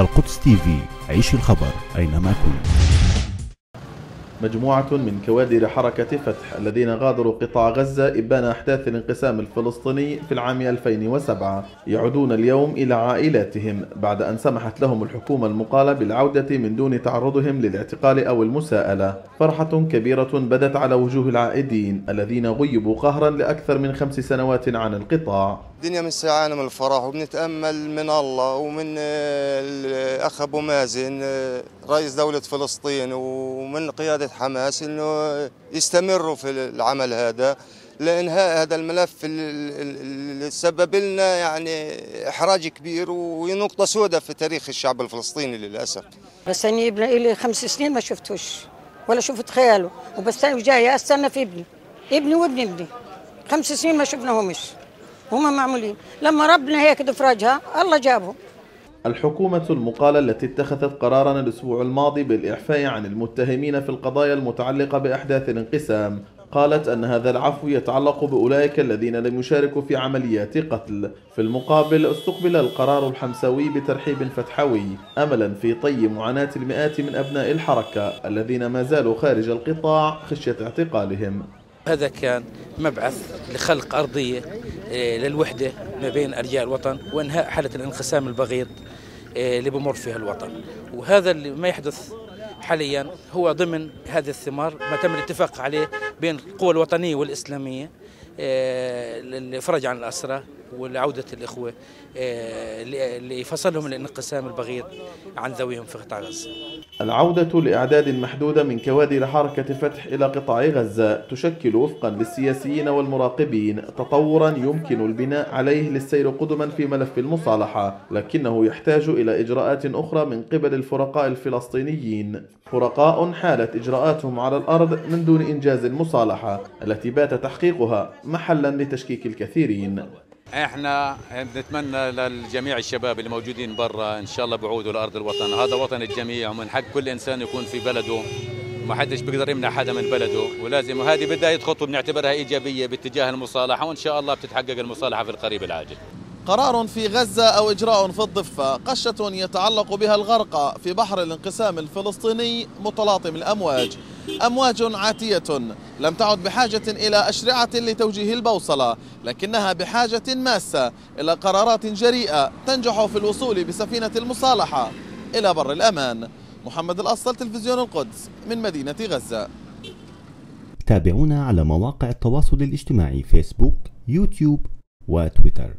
القدس تي في. عيش الخبر أينما كنت. مجموعة من كوادر حركة فتح الذين غادروا قطاع غزة إبان أحداث الانقسام الفلسطيني في العام 2007 يعودون اليوم إلى عائلاتهم بعد أن سمحت لهم الحكومة المقالة بالعودة من دون تعرضهم للاعتقال أو المساءلة. فرحة كبيرة بدت على وجوه العائدين الذين غيبوا قهرا لأكثر من خمس سنوات عن القطاع. الدنيا من سعانة من الفرح وبنتأمل من الله ومن الأخ أبو مازن رئيس دولة فلسطين ومن قيادة حماس أنه يستمروا في العمل هذا لإنهاء هذا الملف اللي سبب لنا يعني إحراج كبير ونقطة سوداء في تاريخ الشعب الفلسطيني للأسف. بس أني ابني لي خمس سنين ما شفتوش ولا شفت خياله وبستنى جاي أستنى في ابني ابني وابن ابني خمس سنين ما شفناهمش هم معمولين. لما ربنا هيك دفرجها الله جابهم. الحكومة المقالة التي اتخذت قرارا الأسبوع الماضي بالإعفاء عن المتهمين في القضايا المتعلقة بأحداث الانقسام قالت أن هذا العفو يتعلق بأولئك الذين لم يشاركوا في عمليات قتل. في المقابل استقبل القرار الحمساوي بترحيب فتحوي أملا في طي معاناة المئات من أبناء الحركة الذين ما زالوا خارج القطاع خشية اعتقالهم. هذا كان مبعث لخلق أرضية آه، للوحدة ما بين أرجاء الوطن وإنهاء حالة الانقسام البغيض آه، اللي بمر فيها الوطن. وهذا اللي ما يحدث حاليا هو ضمن هذه الثمار ما تم الاتفاق عليه بين القوى الوطنية والإسلامية للفرج آه، عن الأسرى. ولعودة الإخوة لفصلهم الانقسام البغيض عن ذويهم في قطاع غزة. العودة لإعداد محدودة من كوادر حركة فتح إلى قطاع غزة تشكل وفقا للسياسيين والمراقبين تطورا يمكن البناء عليه للسير قدما في ملف المصالحة لكنه يحتاج إلى إجراءات أخرى من قبل الفرقاء الفلسطينيين. فرقاء حالت إجراءاتهم على الأرض من دون إنجاز المصالحة التي بات تحقيقها محلا لتشكيك الكثيرين. إحنا بنتمنى للجميع الشباب اللي موجودين برا إن شاء الله بعودوا لأرض الوطن. هذا وطن الجميع ومن حق كل إنسان يكون في بلده. ما حدش بيقدر يمنع حدا من بلده. ولازم وهذه بداية خطوة بنعتبرها إيجابية باتجاه المصالحة وإن شاء الله بتتحقق المصالحة في القريب العاجل. قرار في غزة أو إجراء في الضفة قشة يتعلق بها الغرق في بحر الانقسام الفلسطيني متلاطم الأمواج. أمواج عاتية. لم تعد بحاجة إلى أشرعة لتوجيه البوصلة لكنها بحاجة ماسة إلى قرارات جريئة تنجح في الوصول بسفينة المصالحة إلى بر الأمان. محمد الأصل تلفزيون القدس من مدينة غزة. تابعونا على مواقع التواصل الاجتماعي فيسبوك يوتيوب وتويتر.